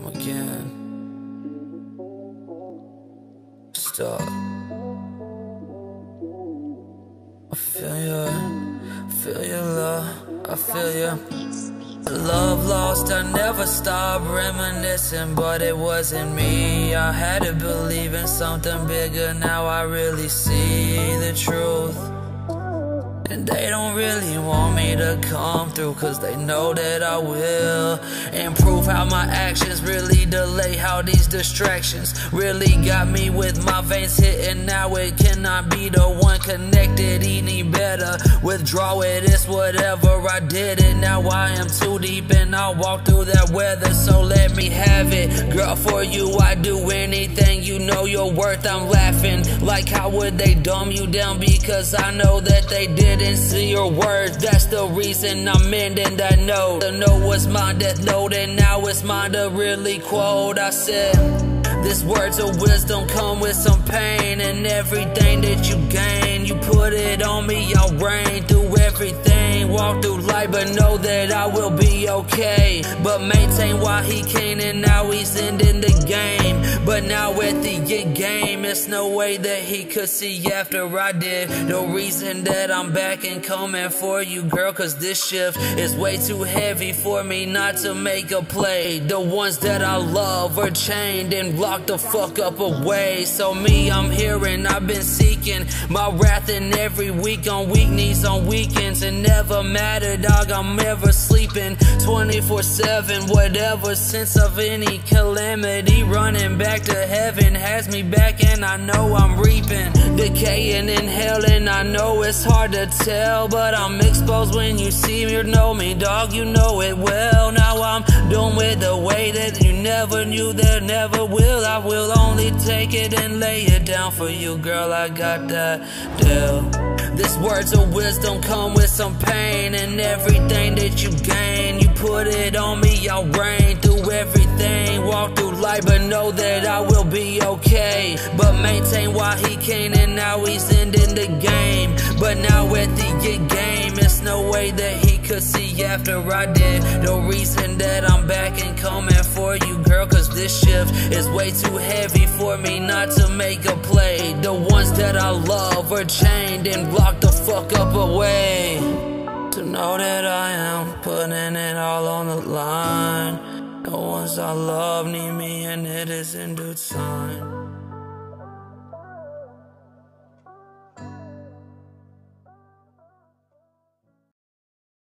time again. Stop. I feel you, I feel your love, I feel you. Love lost, I never stopped reminiscing, but it wasn't me. I had to believe in something bigger, now I really see the truth. And they don't really want me to come through Cause they know that I will. Improve how my actions really delay How these distractions really got me with my veins hitting. Now it cannot be the one connected. Any better. Withdraw it, it's whatever I did it. Now I am too deep and I'll walk through that weather So let me have it. Girl, for you I do anything You know your worth, I'm laughing. Like how would they dumb you down? Because I know that they did didn't see your words, that's the reason I'm ending that note. The note was my death note, and now it's mine to really quote. I said, This words of wisdom come with some pain, and everything that you gain, you put it on me, I'll reign through everything. Walk through life, but know that I will be okay. But maintain why he came, and now he's ending the game. But now at the game, it's no way that he could see after I did. The reason that I'm back and coming for you, girl, cause this shift is way too heavy for me not to make a play. The ones that I love are chained and locked the fuck up away. So me, I'm here and I've been seeking my wrath in every week on weak knees on weekends. And never matter, dog, I'm ever sleeping. 24 7, whatever sense of any calamity running back to heaven has me back and I know I'm reaping Decaying in hell and I know it's hard to tell But I'm exposed when you see me or know me Dog, you know it well. Now I'm doing with the way that you never knew that never will. I will only take it and lay it down for you Girl, I got that deal This words of wisdom come with some pain And everything that you gain You put it on me, I'll reign through everything Walk through life but know that I will be okay. But maintain why he came and now he's ending the game. But now at the game, it's no way that he could see after I did. The reason that I'm back and coming for you, girl, cause this shift is way too heavy for me not to make a play. The ones that I love are chained and blocked the fuck up away. To know that I am putting it all on the line. The ones I love need me and it is in due time